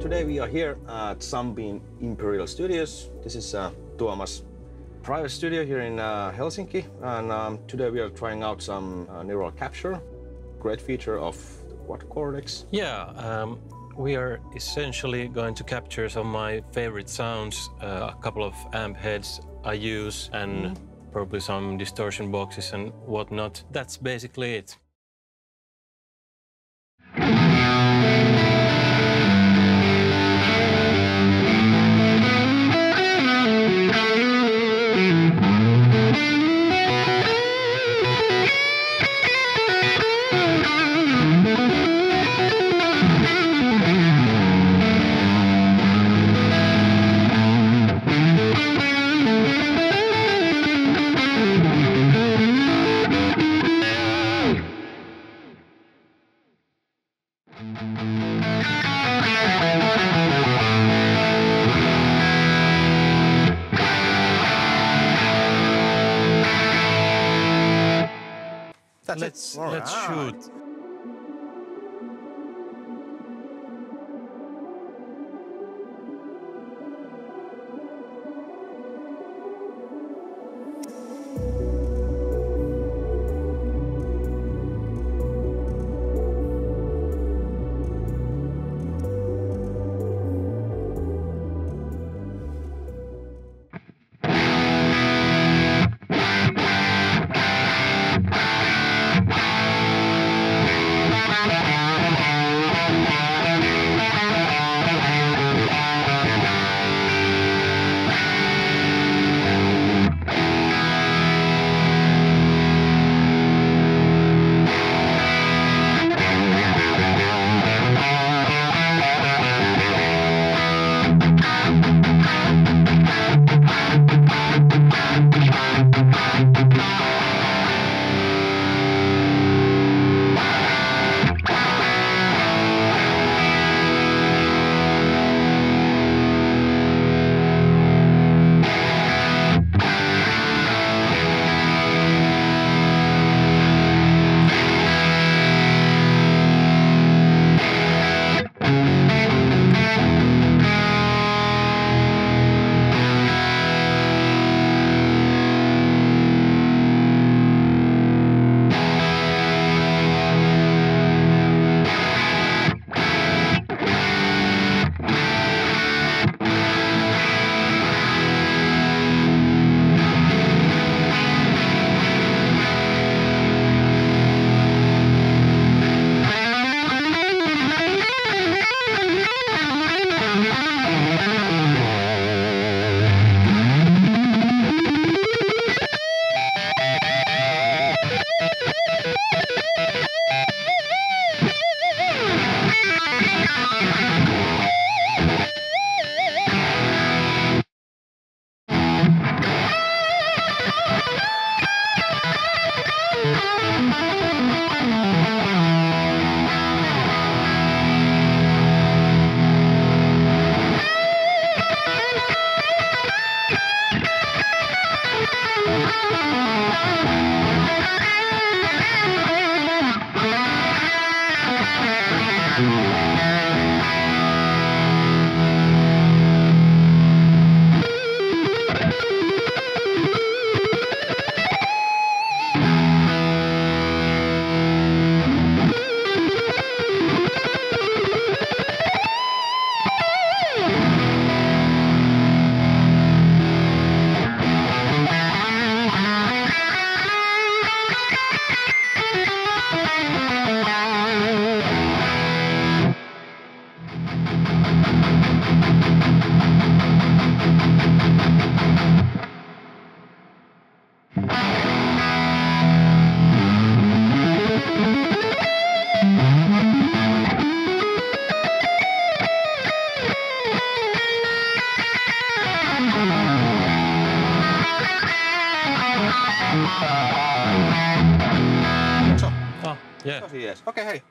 Today we are here at Sunbeam Imperial Studios. This is uh, Tuomas' private studio here in uh, Helsinki, and um, today we are trying out some uh, neural capture, great feature of the quad cortex. Yeah, um, we are essentially going to capture some of my favorite sounds, uh, a couple of amp heads I use, and probably some distortion boxes and whatnot. That's basically it. Let's. All let's right. shoot.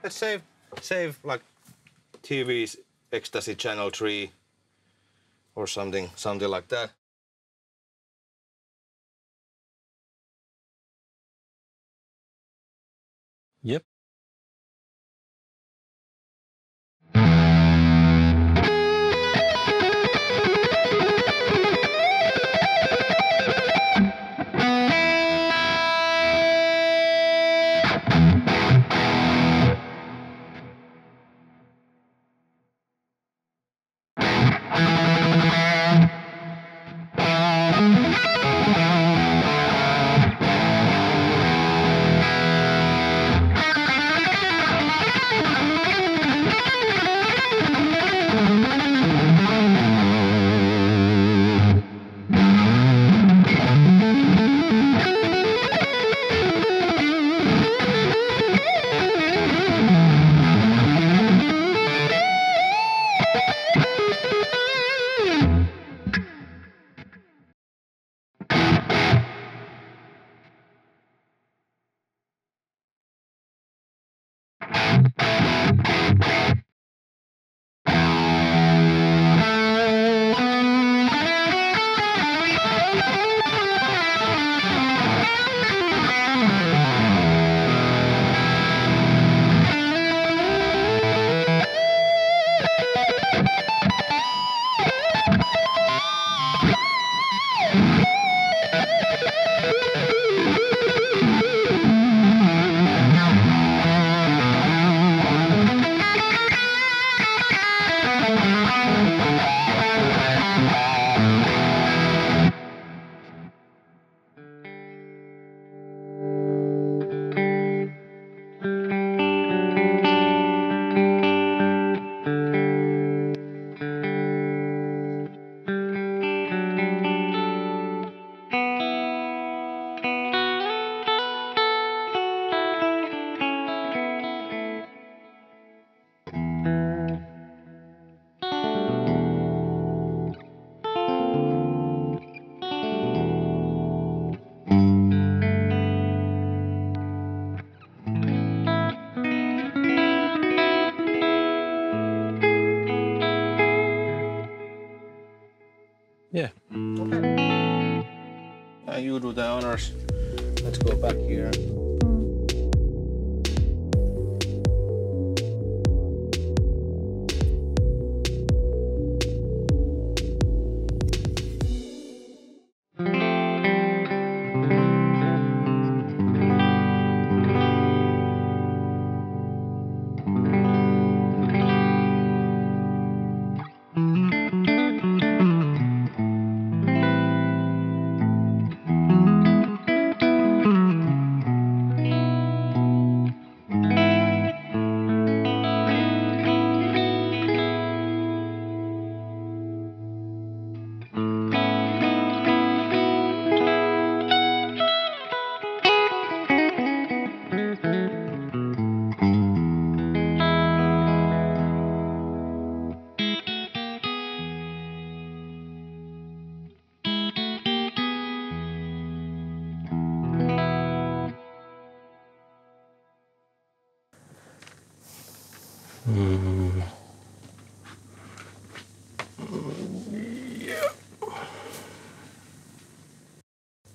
Save save like TV's ecstasy channel 3 or something something like that. Yep.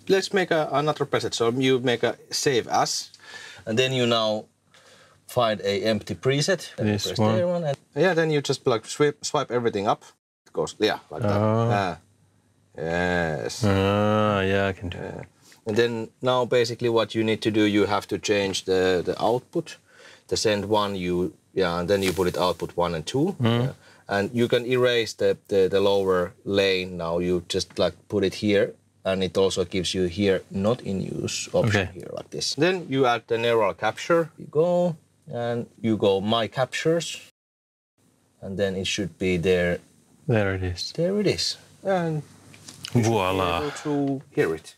Let's make a, another preset. So you make a save as, and then you now find a empty preset. This press one. one and yeah, then you just like swipe, swipe everything up. It goes yeah like that. Oh. Yeah. Yes. Ah, yeah, I can do. Yeah. And then now basically what you need to do, you have to change the, the output. The send one, you yeah, and then you put it output one and two. Hmm. Yeah. And you can erase the, the, the lower lane now. You just like put it here, and it also gives you here not in use option Okay. here like this. Then you add the neural capture. You go and you go my captures, and then it should be there. There it is. There it is. And Voila. able to hear it.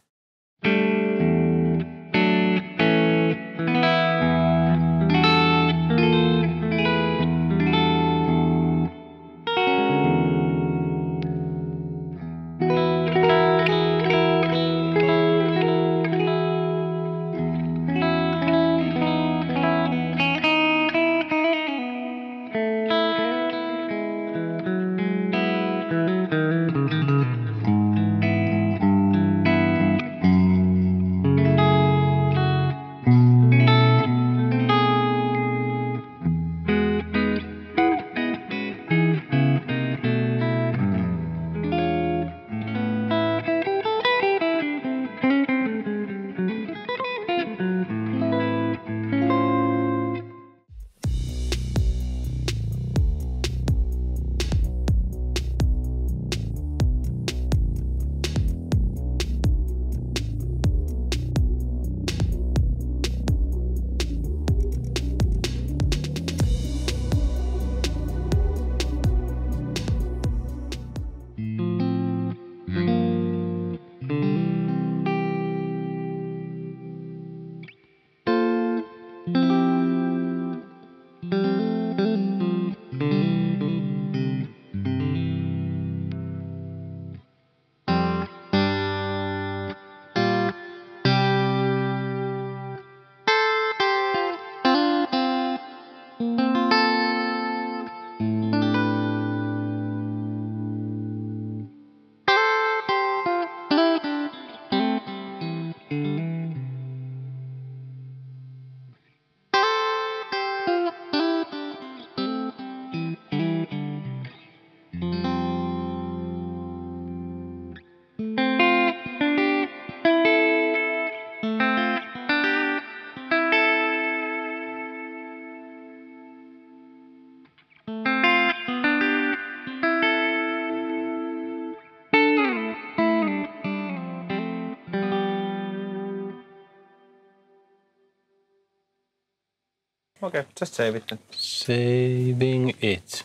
Okay, just save it then. Saving it.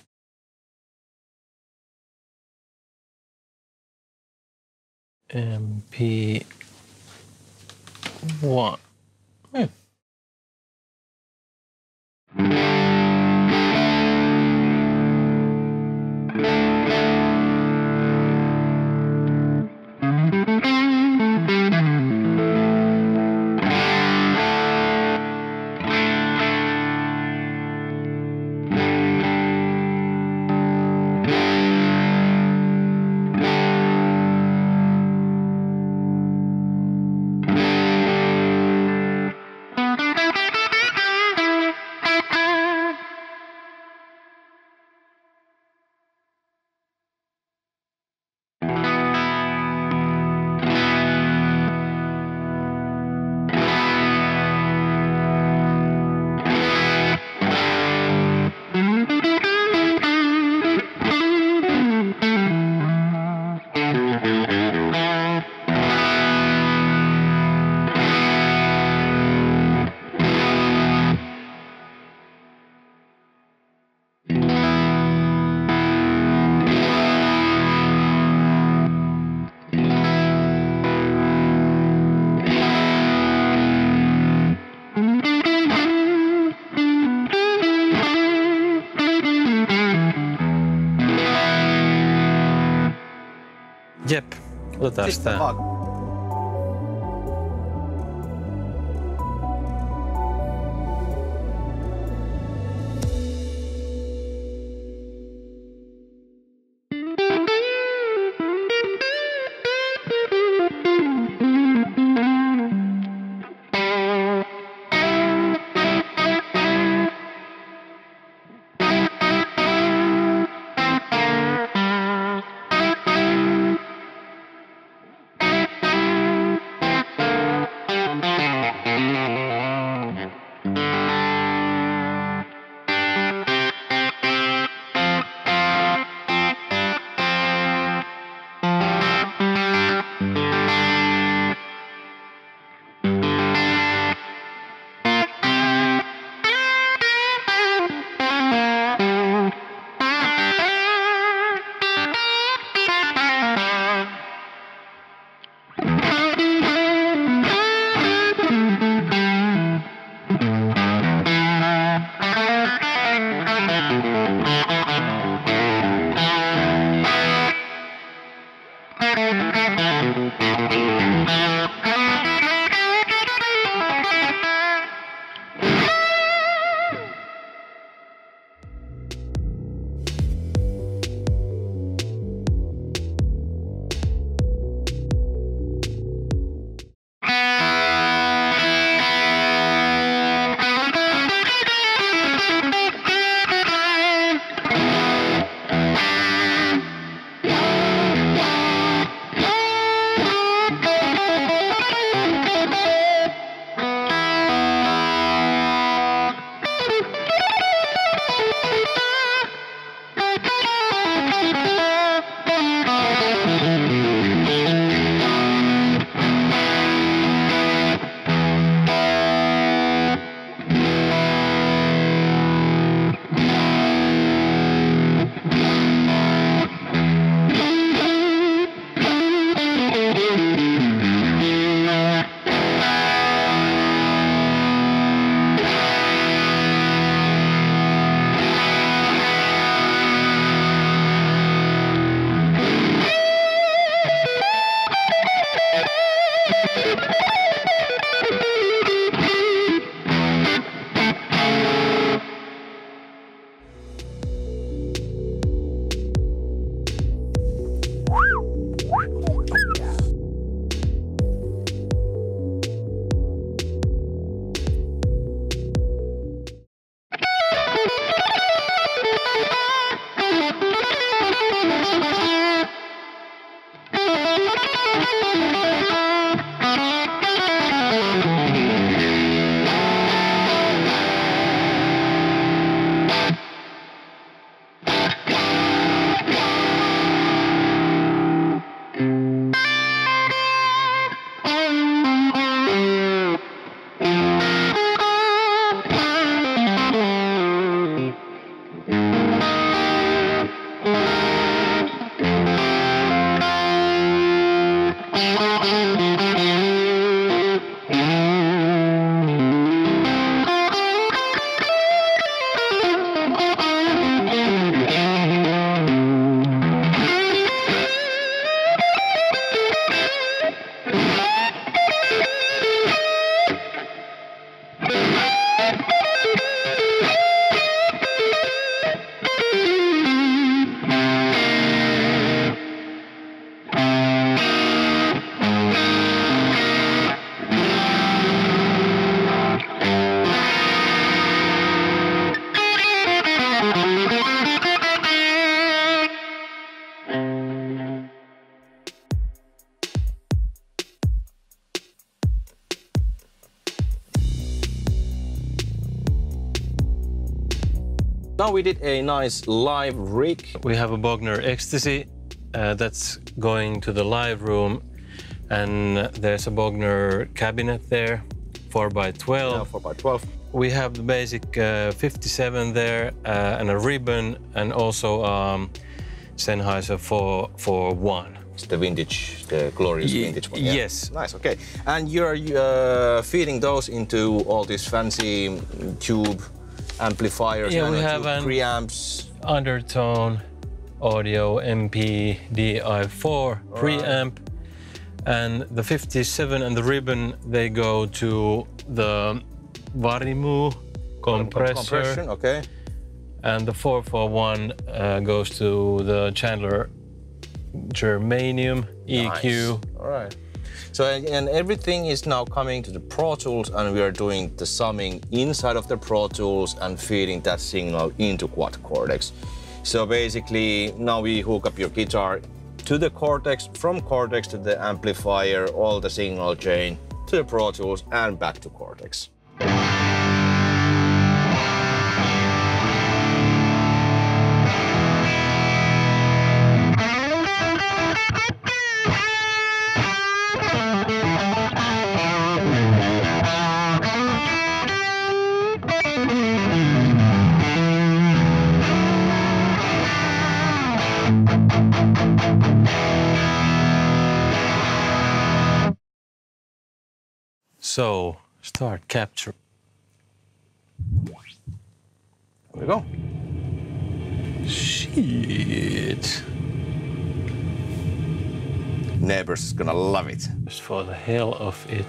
MP1. Boa tarde, está. Thank you. Now we did a nice live rig. We have a Bogner Ecstasy uh, that's going to the live room, and there's a Bogner cabinet there, 4x12. Now 4x12. We have the basic uh, 57 there, uh, and a ribbon, and also um, Sennheiser 441. It's the vintage, the glorious Ye- vintage one. yes. Nice. Okay. And you're uh, feeding those into all this fancy tube amplifiers Yeah, we have an- preamps. Undertone Audio MP DI4 preamp, and the 57 and the ribbon they go to the Varimu compressor. Compression. Okay. And the 441 uh, goes to the Chandler Germanium E EQ. All right. So and everything is now coming to the Pro Tools, and we are doing the summing inside of the Pro Tools and feeding that signal into Quad Cortex. So basically, now we hook up your guitar to the Cortex, from Cortex to the amplifier, all the signal chain to the Pro Tools and back to Cortex. So, start capture. There we go. Shit. Neighbors is gonna love it. Just for the hell of it.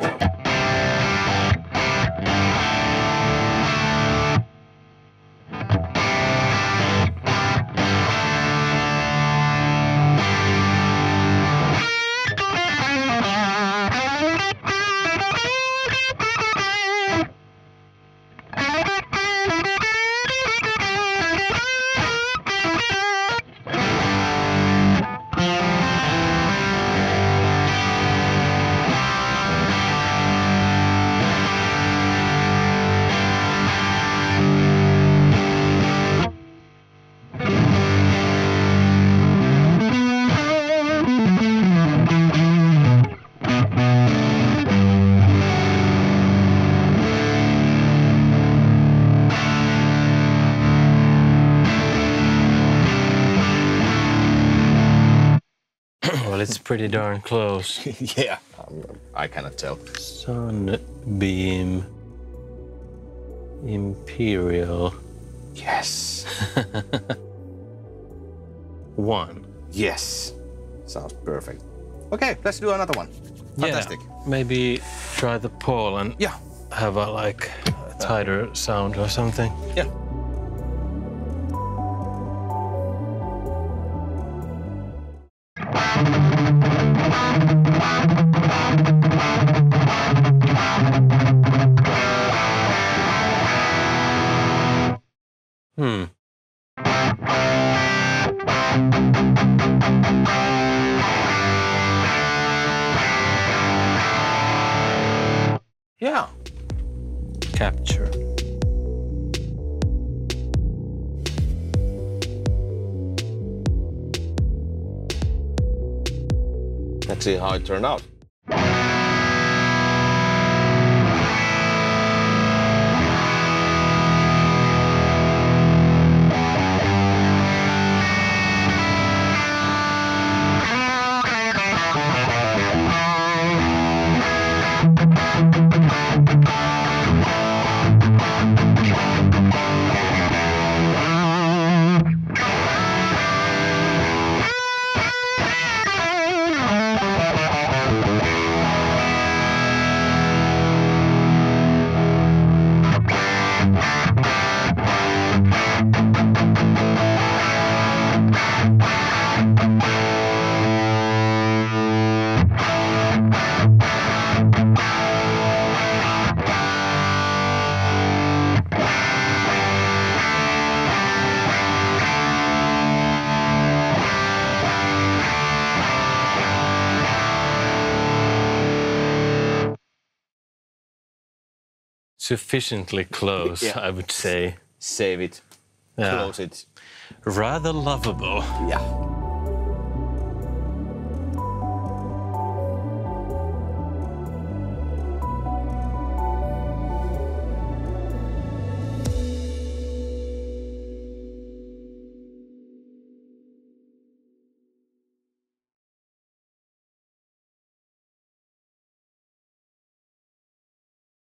It's pretty darn close. yeah, I cannot tell. Sunbeam Imperial Yes. 1. Yes. Sounds perfect. Okay, let's do another one. Fantastic. Yeah, maybe try the Paul and Yeah. have a like a tighter sound or something. Yeah. How it turned out. Sufficiently close, Yeah. I would say. Save it. Yeah. close it. Rather lovable. Yeah.